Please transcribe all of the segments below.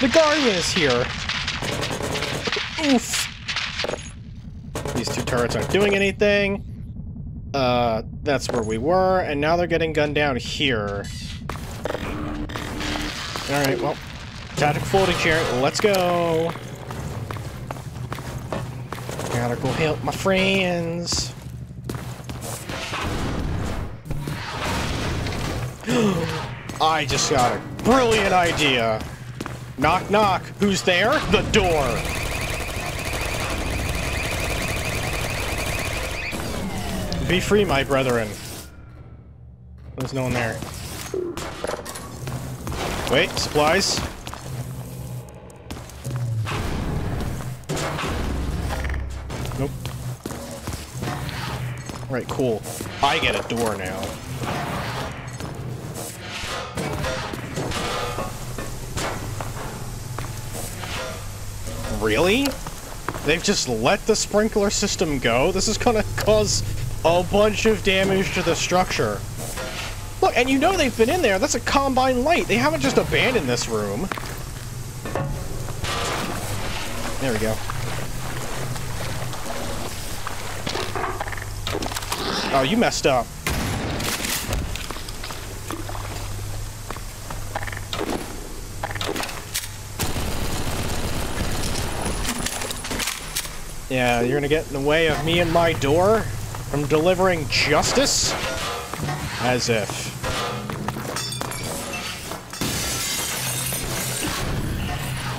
The Guardian is here! Oof! These two turrets aren't doing anything. Uh, that's where we were, and now they're getting gunned down here. Alright, well, tactical folding chair, let's go! Gotta go help my friends. I just got a brilliant idea. Knock, knock. Who's there? The door. Be free, my brethren. There's no one there. Wait, supplies? Nope. Right, cool. I get a door now. Really? They've just let the sprinkler system go? This is gonna cause a bunch of damage to the structure. Look, and you know they've been in there. That's a Combine light. They haven't just abandoned this room. There we go. Oh, you messed up. Yeah, you're gonna get in the way of me and my door from delivering justice? As if.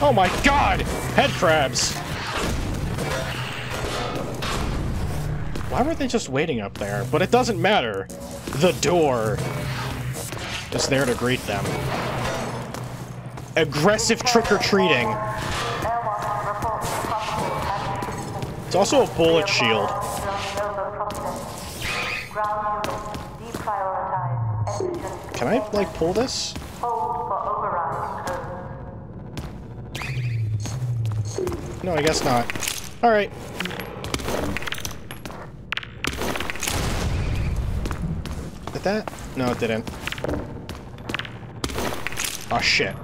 Oh my god! Headcrabs! Why were they just waiting up there? But it doesn't matter. The door is there to greet them. Aggressive trick-or-treating. It's also a bullet shield. Can I, like, pull this? No, I guess not. Alright. Did that? No, it didn't. Oh, shit.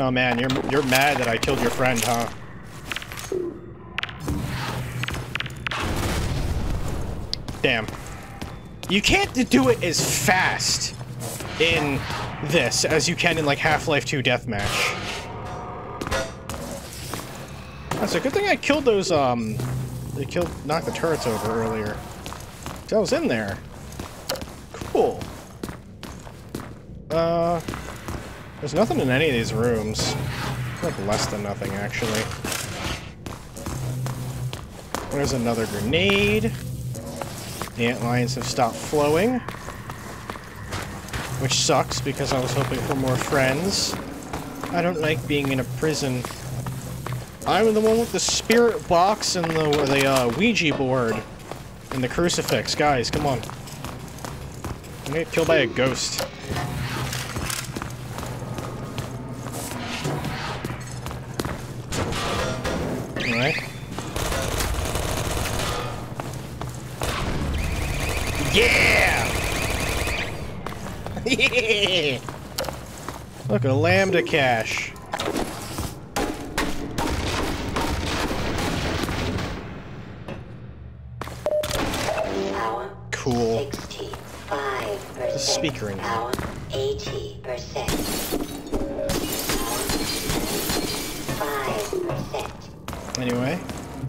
Oh man, you're you're mad that I killed your friend, huh? Damn. You can't do it as fast in this as you can in like Half-Life 2 Deathmatch. That's a good thing I killed those, um... They killed, knocked the turrets over earlier. I was in there. Cool. Uh... There's nothing in any of these rooms. Like less than nothing, actually. There's another grenade. The antlions have stopped flowing. Which sucks, because I was hoping for more friends. I don't like being in a prison. I'm the one with the spirit box and the, the uh, Ouija board. And the crucifix. Guys, come on. I'm gonna get killed by a ghost. Yeah! yeah! Look, a lambda cache. Cool. There's a speaker in here. 80%. Anyway,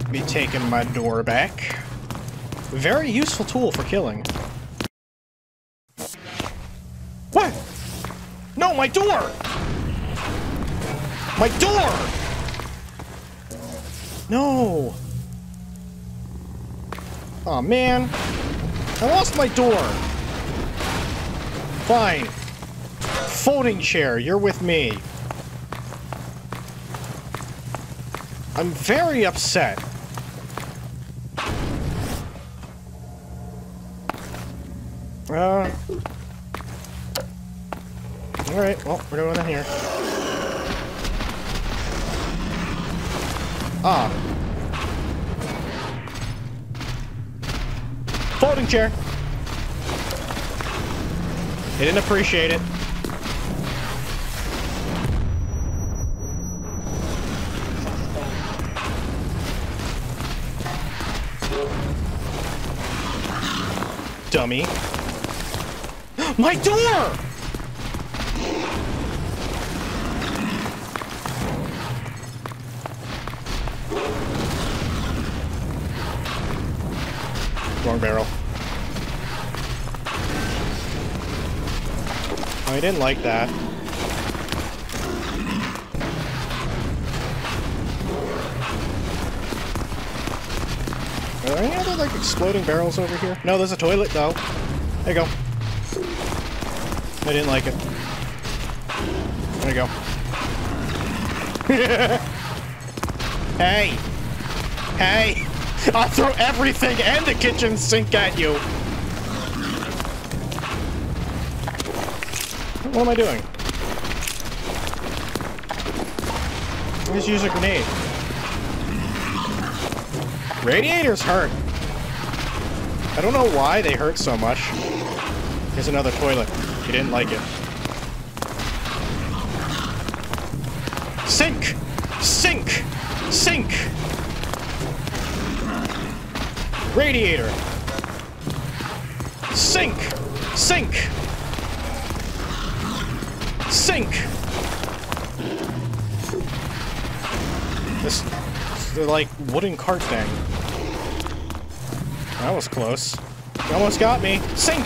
be taking my door back. Very useful tool for killing. My door! My door! No! oh, man. I lost my door. Fine. Folding chair, you're with me. I'm very upset. Uh. Alright, well, we're going in here. Ah. Folding chair. They didn't appreciate it. Dummy. My door! Barrel. I didn't like that. Are there any other, like, exploding barrels over here? No, there's a toilet, though. There you go. I didn't like it. There you go. hey! Hey! I'll throw everything and the kitchen sink at you! What am I doing? Just use a grenade. Radiators hurt. I don't know why they hurt so much. Here's another toilet. You didn't like it. Sink! Sink! Sink! Radiator! Sink! Sink! Sink! This, the like wooden cart thing. That was close. You almost got me. Sink!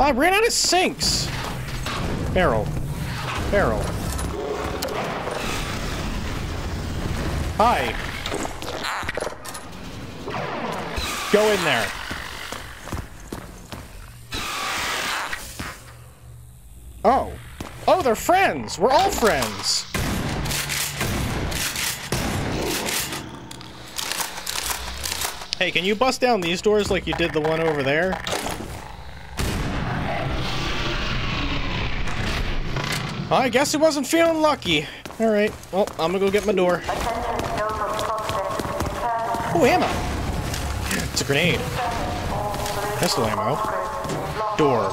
I ran out of sinks! Barrel. Barrel. Hi. Go in there. Oh. Oh, they're friends! We're all friends! Hey, can you bust down these doors like you did the one over there? I guess he wasn't feeling lucky. Alright, well, I'm gonna go get my door. Oh, ammo! It's a grenade. Pistol ammo. Door.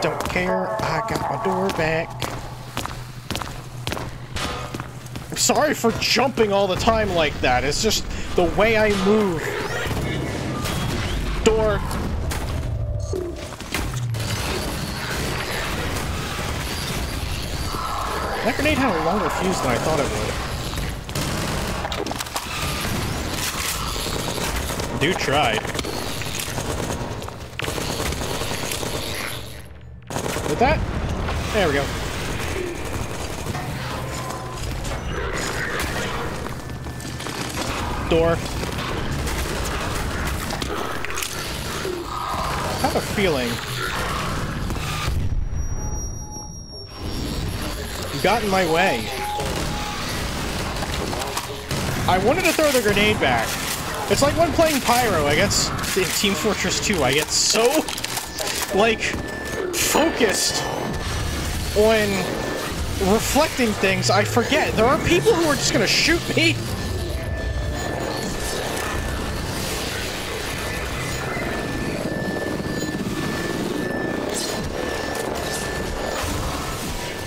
Don't care, I got my door back. I'm sorry for jumping all the time like that. It's just the way I move. Door. That grenade had a longer fuse than I thought it would. Dude tried. With that? There we go. Door. I have a feeling. You got in my way. I wanted to throw the grenade back. It's like when playing Pyro, I get in Team Fortress 2, I get so, like, focused on reflecting things, I forget. There are people who are just gonna shoot me.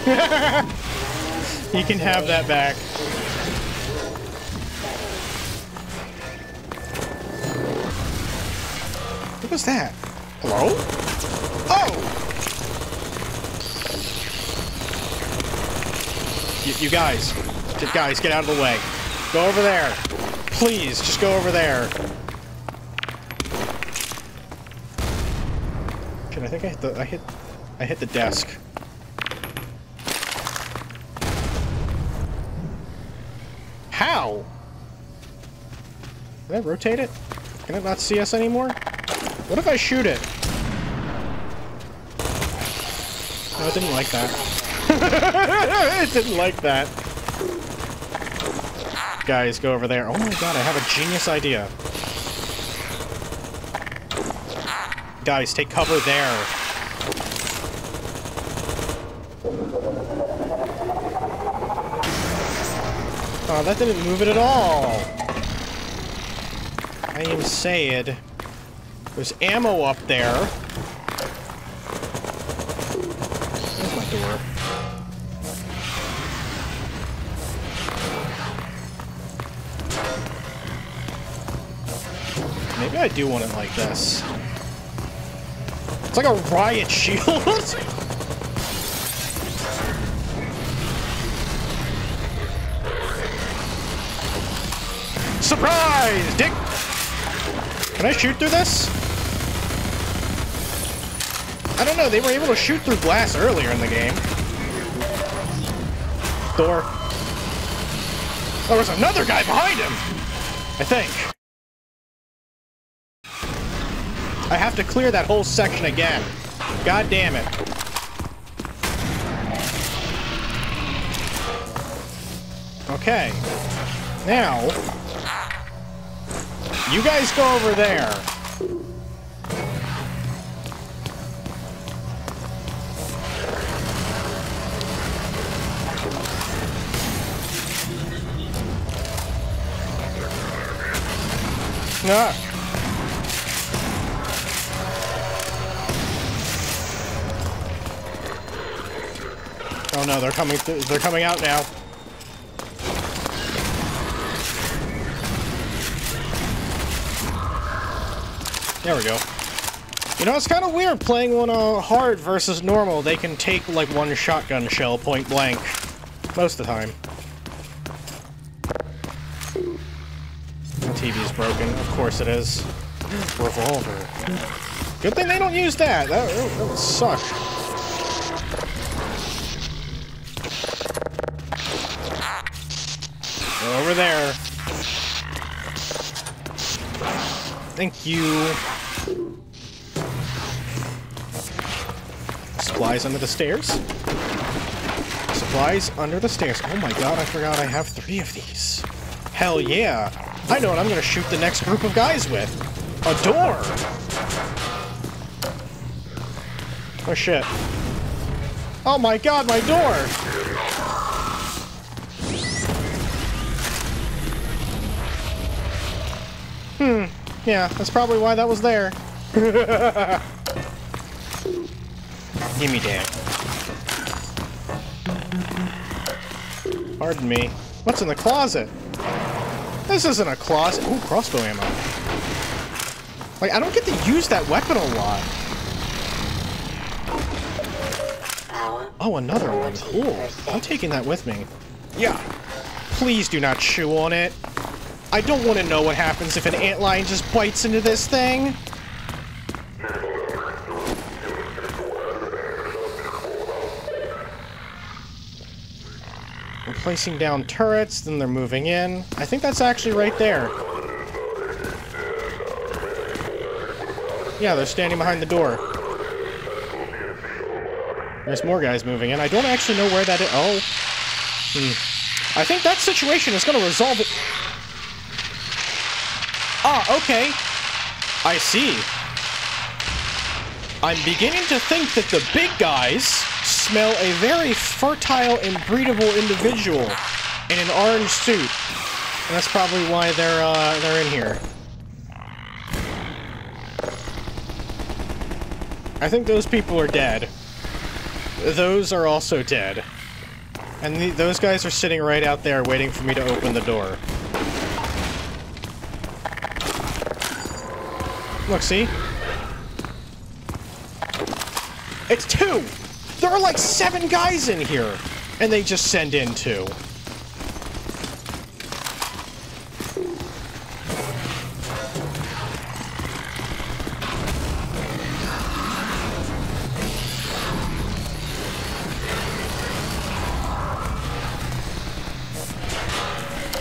you can have that back. Was that? Hello? Oh! You, you guys, guys, get out of the way. Go over there. Please, just go over there. Shit, I think I hit the, I hit, I hit the desk. How? Did I rotate it? Can it not see us anymore? What if I shoot it? No, it didn't like that. it didn't like that. Guys, go over there. Oh my god, I have a genius idea. Guys, take cover there. Oh, that didn't move it at all. I am sad. There's ammo up there. There's my door. Maybe I do want it like this. It's like a riot shield. Surprise, dick! Can I shoot through this? I don't know, they were able to shoot through glass earlier in the game. Oh, there was another guy behind him! I think. I have to clear that whole section again. God damn it. Okay. Now, you guys go over there. Oh no, they're coming. Th they're coming out now. There we go. You know, it's kind of weird playing on a hard versus normal. They can take, like, one shotgun shell point blank. Most of the time. Course it is. Revolver. Good thing they don't use that. That, that would suck. Over there. Thank you. Supplies under the stairs. Supplies under the stairs. Oh my god, I forgot I have three of these. Hell yeah. I know what I'm gonna shoot the next group of guys with. A door! Oh shit. Oh my god, my door! Hmm. Yeah, that's probably why that was there. Give me that. Pardon me. What's in the closet? This isn't a closet. Ooh, crossbow ammo. Like, I don't get to use that weapon a lot. Oh, another one. Cool. I'm taking that with me. Yeah. Please do not chew on it. I don't want to know what happens if an antlion just bites into this thing. Placing down turrets, then they're moving in. I think that's actually right there. Yeah, they're standing behind the door. There's more guys moving in. I don't actually know where that is. Oh. Hmm. I think that situation is going to resolve it. Ah, okay. I see. I'm beginning to think that the big guys smell a very fertile and breedable individual in an orange suit. And that's probably why they're, uh, they're in here. I think those people are dead. Those are also dead. And the, those guys are sitting right out there waiting for me to open the door. Look, see? It's two! There are like seven guys in here! And they just send in two.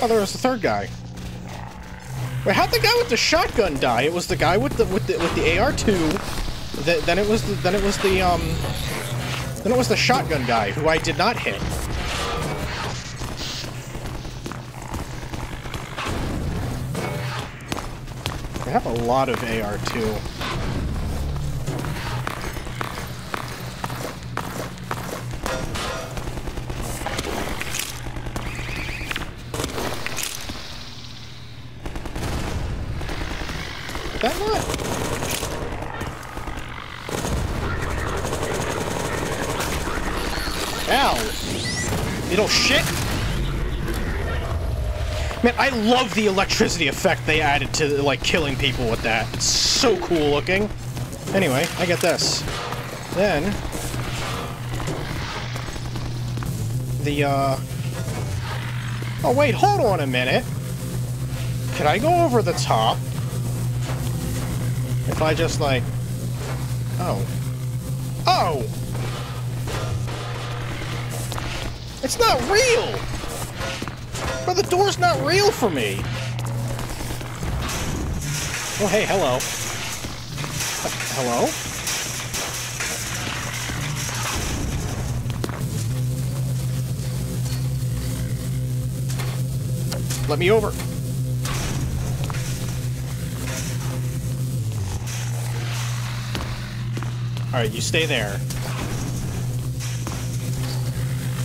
Oh, there was the third guy. Wait, how'd the guy with the shotgun die? It was the guy with the with the with the AR2. Th then it was the, then it was the um then it was the shotgun guy who I did not hit. I have a lot of AR2. that Little shit! Man, I love the electricity effect they added to, like, killing people with that. It's so cool looking. Anyway, I get this. Then... The, uh... Oh, wait, hold on a minute. Can I go over the top? If I just, like... Oh. Oh! It's not real! But the door's not real for me! Oh, hey, hello. Uh, hello? Let me over. Alright, you stay there.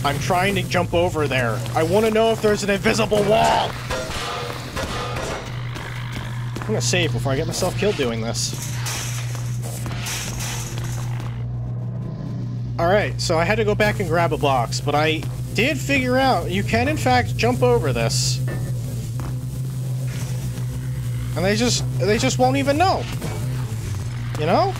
I'm trying to jump over there. I want to know if there's an invisible wall! I'm gonna save before I get myself killed doing this. Alright, so I had to go back and grab a box, but I did figure out you can in fact jump over this. And they just they just won't even know. You know?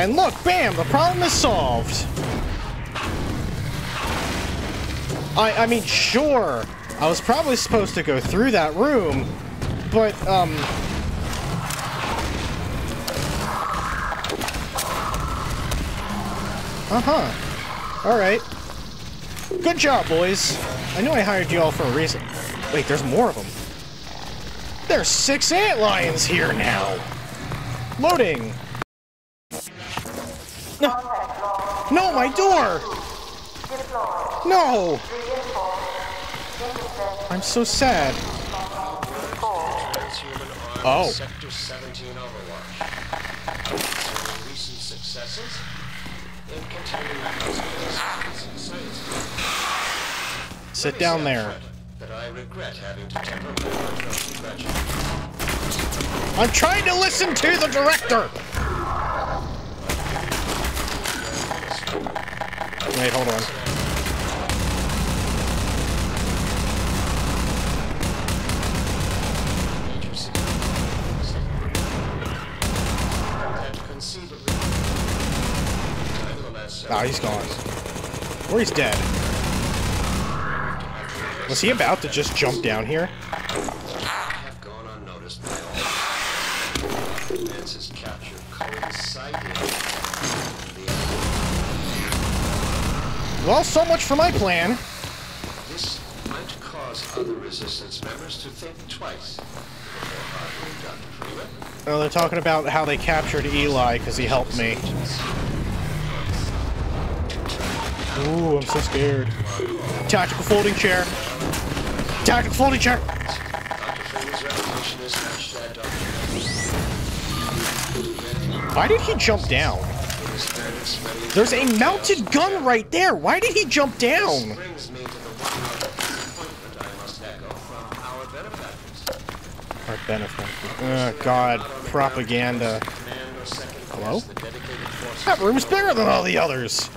And look, bam, the problem is solved. I, I mean, sure, I was probably supposed to go through that room, but, um... Uh-huh. Alright. Good job, boys. I knew I hired you all for a reason. Wait, there's more of them. There's six antlions here now! Loading! No, my door! No! I'm so sad. Oh. Sector 17 Overwatch. recent successes Sit down there. I'm trying to listen to the director! Wait, hold on. Ah, he's gone. Or he's dead. Was he about to just jump down here? Well, so much for my plan. This might cause other resistance members to think twice Oh, they're talking about how they captured Eli because he helped me. Ooh, I'm so scared. Tactical folding chair. Tactical folding chair. Why did he jump down? There's a mounted gun right there. Why did he jump down? Our benefactor. Oh, God. Propaganda. Hello? That room's bigger than all the others.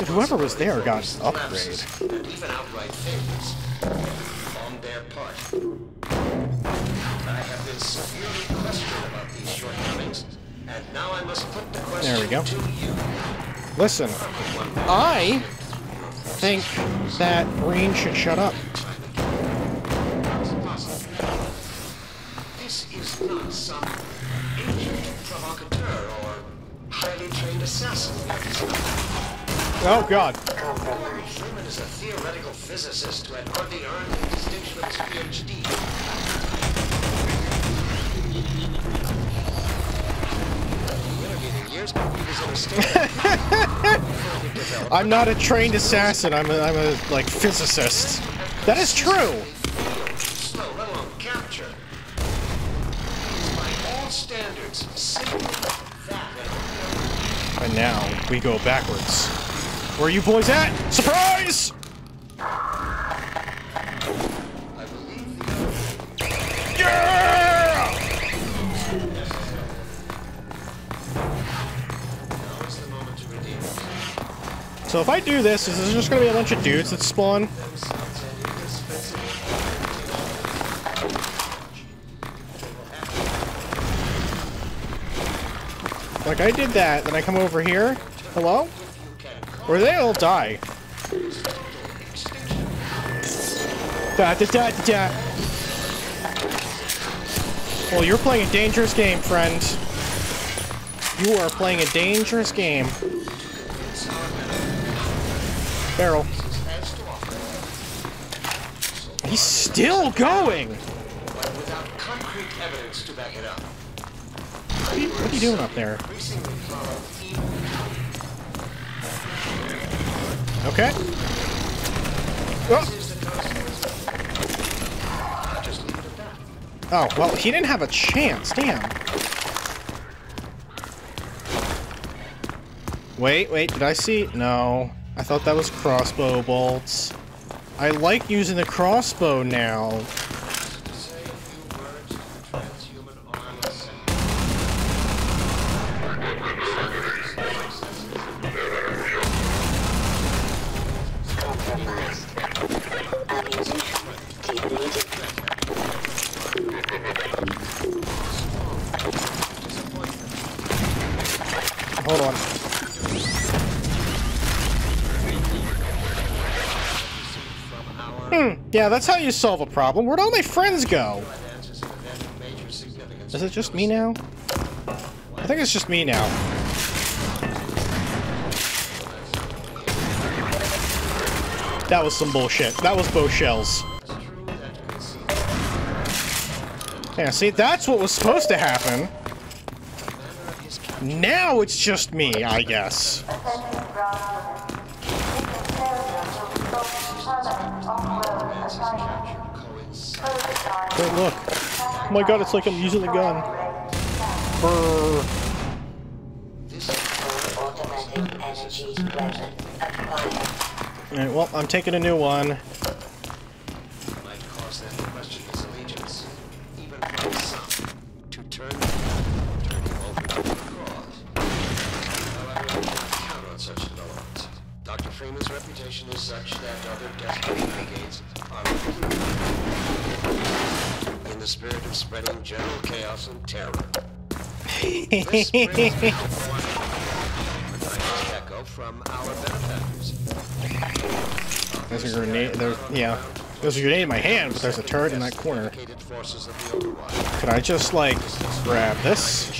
If whoever was there got an upgrade. I have been severely questioned about these shortcomings and now I must put the question there we go. Listen, I think that Breen should shut up. This is not some agent provocateur or highly trained assassin. Oh God. Freeman is a theoretical physicist who had hardly earned the distinction of his PhD. I'm not a trained assassin. I'm a, I'm a like physicist. That is true. And now we go backwards. Where are you boys at? Surprise! So if I do this, is there just gonna be a bunch of dudes that spawn? Like I did that, then I come over here. Hello? Or they all die. Da da da da da. Well, you're playing a dangerous game, friend. You are playing a dangerous game. Barrel. He's still going! What are you, doing up there? Okay. Oh, oh, well, he didn't have a chance. Damn. Wait, wait, did I see? No. I thought that was crossbow bolts. I like using the crossbow now. Hold say yeah, that's how you solve a problem. Where'd all my friends go? Is it just me now? I think it's just me now. That was some bullshit. That was both shells. Yeah, see, that's what was supposed to happen. Now it's just me, I guess. Wait, look. Oh my god, it's like I'm using the gun. Brrr. Full automatic energy weapon acquired. Alright, well, I'm taking a new one. Is such that other desperate brigades are in the spirit of spreading general chaos and terror. This brings me to one echo from our benefactors. There's a grenade. There's, yeah. There's a grenade in my hand, but there's a turret in that corner. Dedicated forces of the Overwatch. Could I just, like, grab this?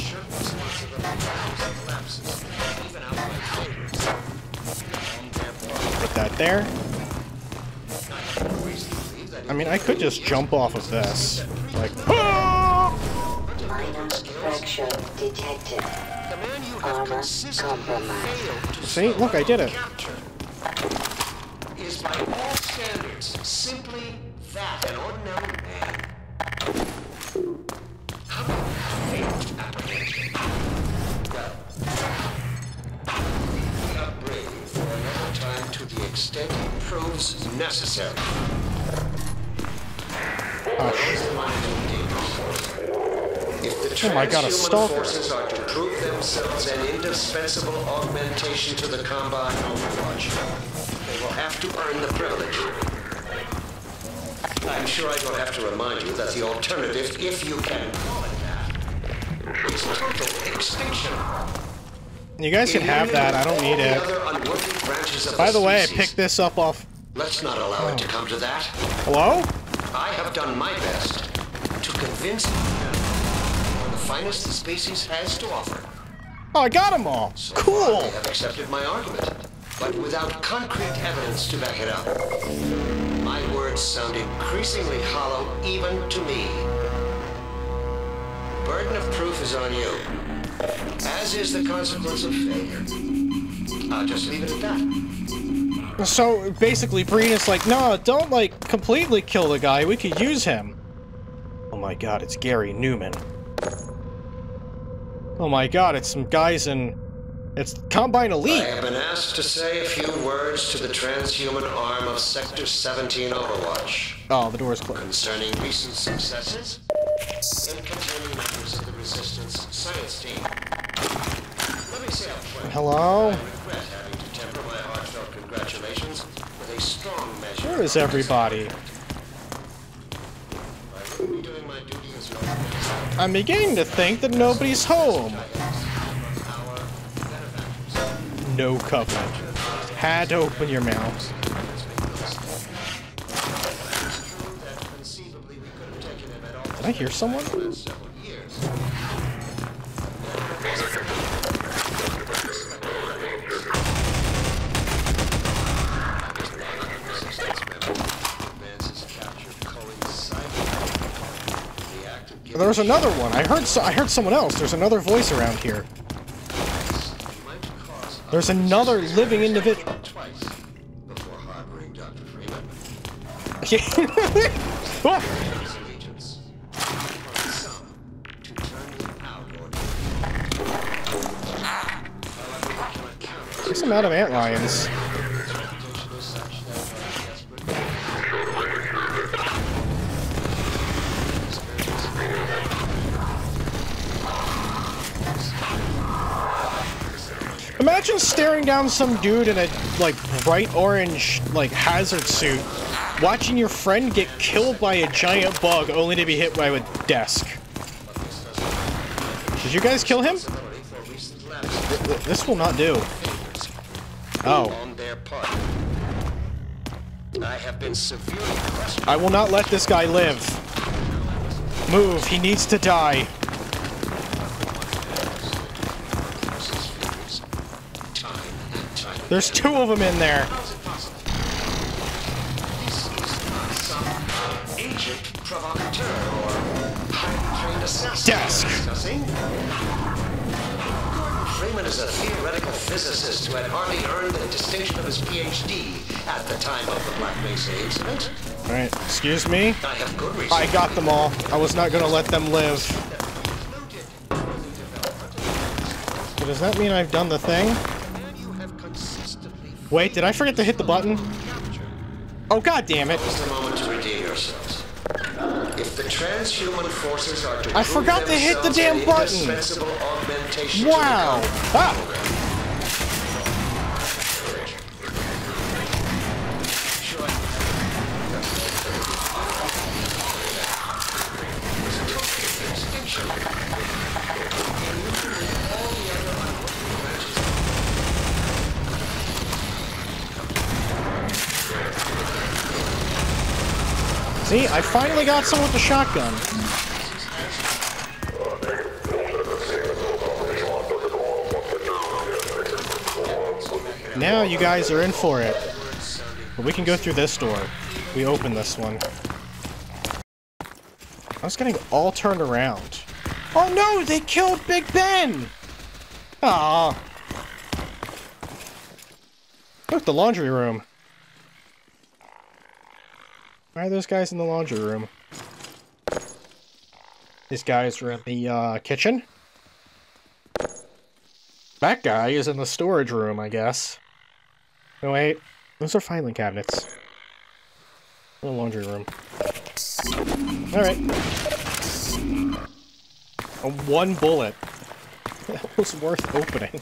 There. I mean, I could just jump off of this. Like, ah! Fracture detected. The man you have Armor consistently compromised. failed to See? Look, I did it. by all standards simply that an ordinary man. Extent it proves necessary. If the Oh my God, a stalker. forces are to prove themselves an indispensable augmentation to the Combine Overwatch, they will have to earn the privilege. I'm sure I don't have to remind you that the alternative, if you can call it that, is total extinction. You guys can have that. I don't need it. By the way, I picked this up off... Let's not allow it to oh. come to that. Hello? I have done my best to convince you of the finest the species has to offer. Oh, I got them all. So Cool. They have accepted my argument, but without concrete evidence to back it up. My words sound increasingly hollow even to me. The burden of proof is on you, as is the consequence of failure. I'll just leave it at that. So, basically, Breen is like, no, don't, like, completely kill the guy. We could use him. Oh my god, it's Gary Newman. Oh my god, it's some guys in... It's Combine Elite! I have been asked to say a few words to the transhuman arm of Sector 17 Overwatch. Oh, the door's closed. concerning recent successes in containing members of the Resistance science team. Let me say up front, Hello? I regret having to temper my heartfelt strong measure. Where is everybody? I'm beginning to think that nobody's home. No covenant. Had to open your mouth. Did I hear someone? Act of giving There was another one. I heard. So I heard someone else. There's another voice around here. There's another living individual. twice before harboring Dr. down some dude in a like bright orange like hazard suit, watching your friend get killed by a giant bug only to be hit by a desk. Did you guys kill him? This will not do. Oh. I will not let this guy live. Move, he needs to die. versus fears. Time and time There's two of them in there. How is it possible? This is not some agent provocateur or highly trained assassin. Desk. Freeman is a theoretical physicist who had hardly earned the distinction of his PhD at the time of the Black Mesa incident. Alright, excuse me. I have good reason. I got them all. I was not gonna let them live. So does that mean I've done the thing? And you have consistently Wait, did I forget to hit the button? Oh god damn it. Just a moment to redeem yourselves. If the transhuman forces are to I forgot to hit the damn button. indispensable augmentation to the Wow. Ah. See, I finally got someone with the shotgun. Now you guys are in for it. But we can go through this door. We open this one. I was getting all turned around. Oh no, they killed Big Ben! Ah. Look, the laundry room. Why are those guys in the laundry room? These guys are in the uh, kitchen. That guy is in the storage room, I guess. No, wait. Those are filing cabinets. The laundry room. Alright. One bullet. That was worth opening.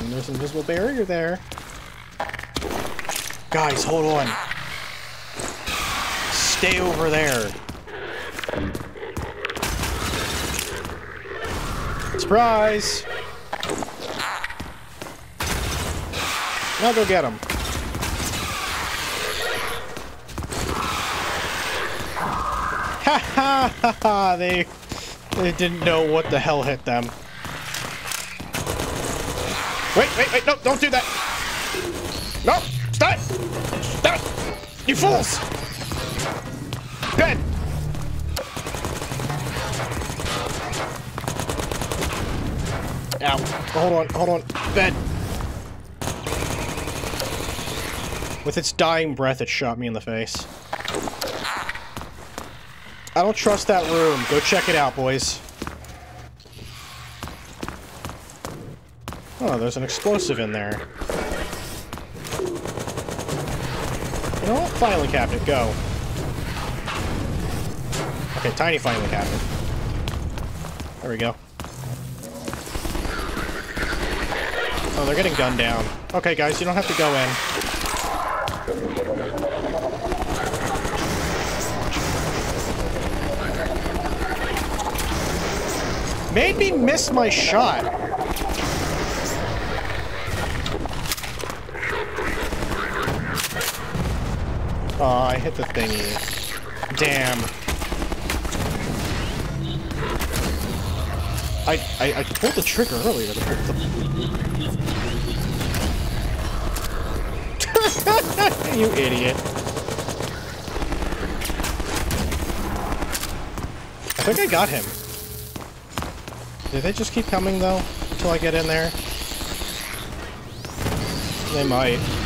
And there's an invisible barrier there. Guys, hold on. Stay over there. Surprise! Now go get him. Ha ha ha ha! They they didn't know what the hell hit them. Wait, wait, wait! No, don't do that! Fools! Ben! Ow. Hold on, hold on. Ben! With its dying breath, it shot me in the face. I don't trust that room. Go check it out, boys. Oh, there's an explosive in there. Filing cabinet, go. Okay, tiny filing cabinet. There we go. Oh, they're getting gunned down. Okay, guys, you don't have to go in. Made me miss my shot. Oh, I hit the thingy. Damn. I, I, I pulled the trigger earlier. The, you idiot. I think I got him. Did they just keep coming, though? Until I get in there? They might.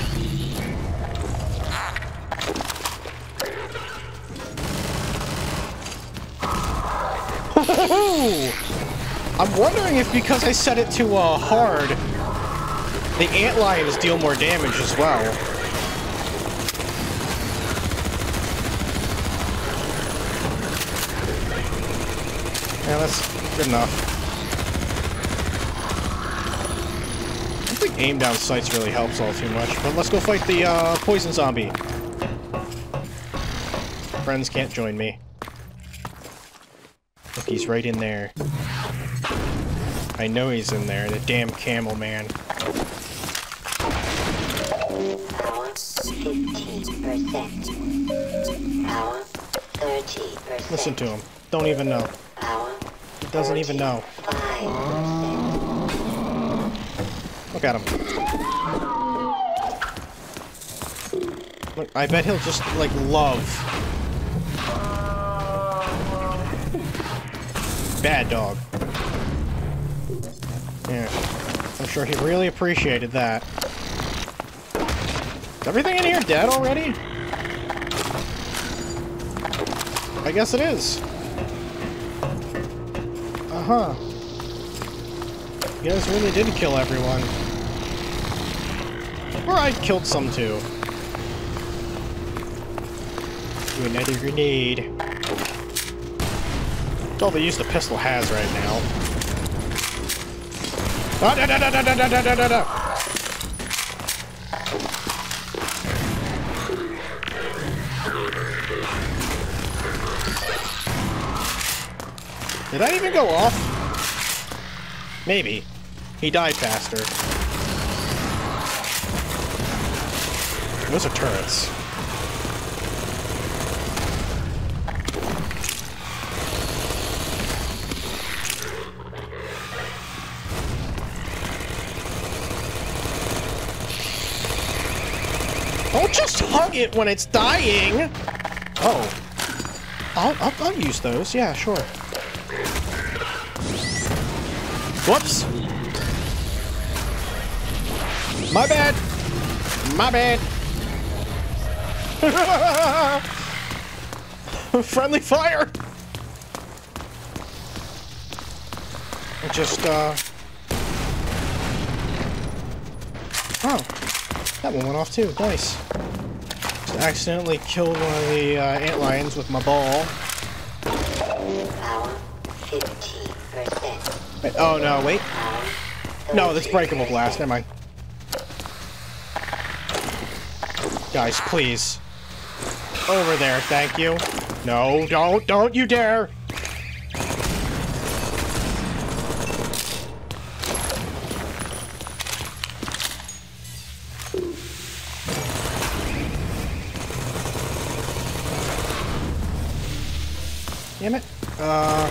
I'm wondering if because I set it to uh, hard, the antlions deal more damage as well. Yeah, that's good enough. I don't think aim down sights really helps all too much, but let's go fight the uh, poison zombie. Friends can't join me. Look, he's right in there. I know he's in there, the damn camel man. Power 15%. Power 30%. Listen to him. Don't even know. He doesn't even know. Look at him. Look, I bet he'll just, like, love. Bad dog. Yeah. I'm sure he really appreciated that. Is everything in here dead already? I guess it is. Uh-huh. You guys really did kill everyone. Or I killed some too. Do another grenade. That's all the use the pistol has right now. Ah, da, da, da, da, da, da, da, da, da. Did that even go off? Maybe. He died faster. Those are turrets. Don't just hug it when it's dying! Oh. I'll, I'll, I'll use those, yeah, sure. Whoops! My bad! My bad! Friendly fire! Just, uh... Oh. That one went off too. Nice. Accidentally killed one of the uh, antlions with my ball. Wait, oh no, wait. No, that's breakable blast. Never mind. Guys, please. Over there, thank you. No, don't, don't you dare! Uh...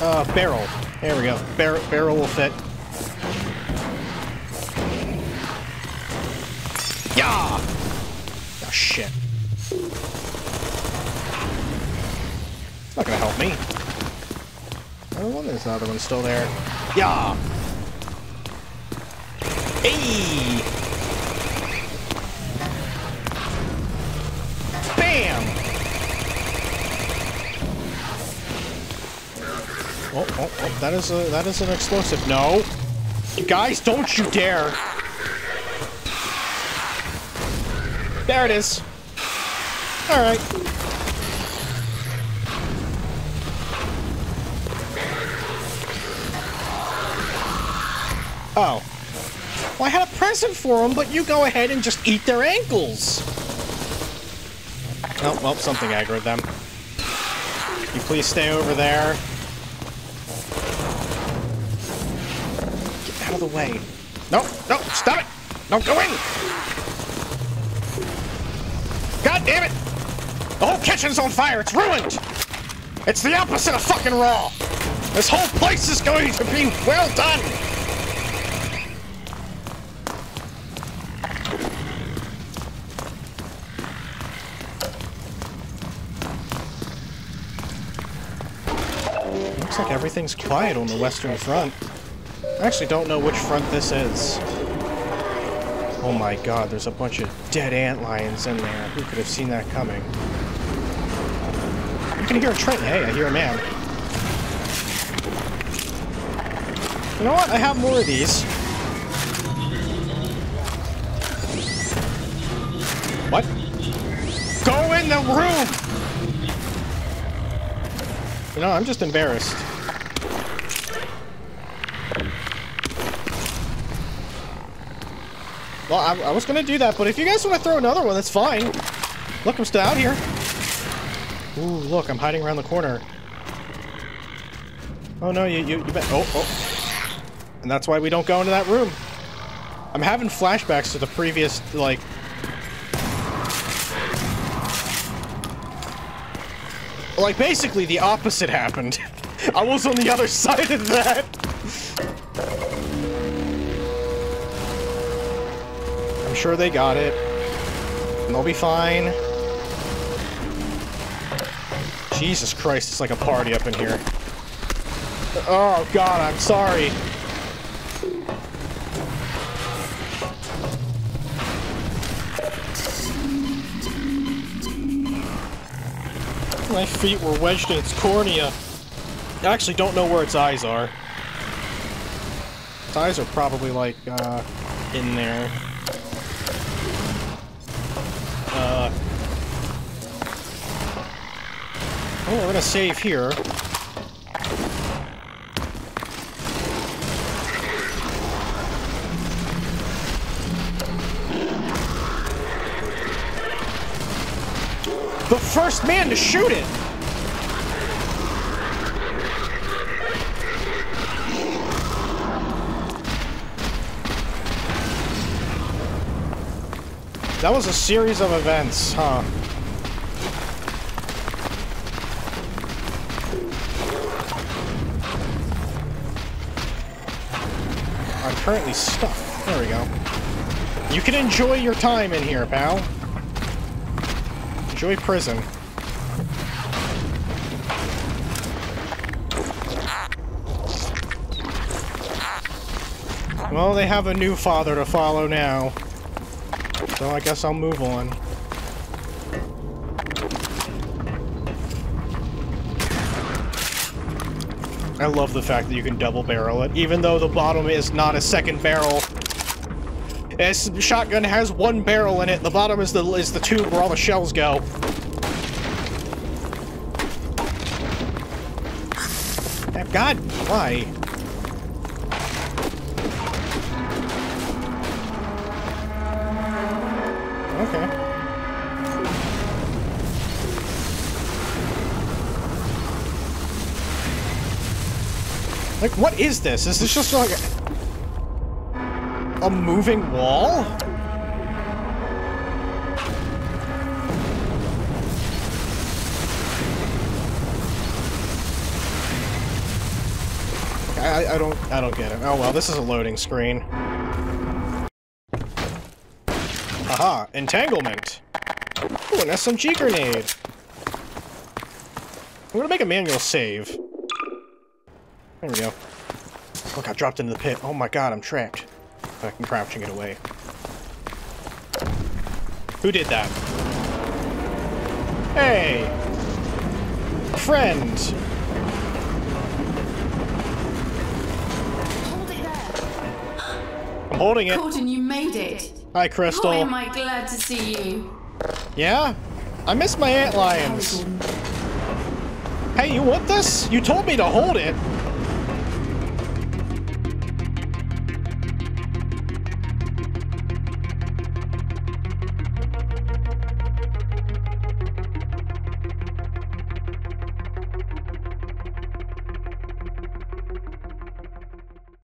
Uh, barrel. There we go. Bar barrel will fit. Yeah! Oh, shit. It's not gonna help me. Oh, well, there's another one still there. Yeah! Hey! Oh, oh, that is a that is an explosive. No. Guys, don't you dare. There it is. All right. Oh. Well, I had a present for them, but you go ahead and just eat their ankles. Oh, well, something aggroed them. You please stay over there. The way. No, no, stop it! Don't go in! God damn it! The whole kitchen's on fire! It's ruined! It's the opposite of fucking raw! This whole place is going to be well done! Looks like everything's quiet on the western front. I actually don't know which front this is. Oh my god, there's a bunch of dead antlions in there. Who could have seen that coming? You can hear a train. Hey, I hear a man. You know what? I have more of these. What? Go in the room! You know, I'm just embarrassed. Well, I, I was gonna do that, but if you guys want to throw another one, that's fine. Look, I'm still out here. Ooh, look, I'm hiding around the corner. Oh no, you, you, you bet. Oh, oh. And that's why we don't go into that room. I'm having flashbacks to the previous, like... Like, basically, the opposite happened. I was on the other side of that. Sure they got it. And they'll be fine. Jesus Christ, it's like a party up in here. Oh god, I'm sorry. My feet were wedged in its cornea. I actually don't know where its eyes are. Its eyes are probably like, uh, in there. Oh, we're gonna save here. The first man to shoot it! That was a series of events, huh? Currently stuck. There we go. You can enjoy your time in here, pal. Enjoy prison. Well, they have a new father to follow now. So I guess I'll move on. I love the fact that you can double barrel it, even though the bottom is not a second barrel. This shotgun has one barrel in it. The bottom is the is the tube where all the shells go. God, why? Like, what is this? Is this just like a, moving wall? I, I don't I don't get it. Oh well, this is a loading screen. Aha, entanglement. Ooh, an SMG grenade. I'm gonna make a manual save. There we go. Look, I dropped into the pit. Oh my god, I'm trapped. I can crouch and get away. Who did that? Hey! Friend! Hold it there. I'm holding it. Gordon, you made it. Hi, Krystal. Boy, am I glad to see you. Yeah? I miss my antlions. Hey, you want this? You told me to hold it.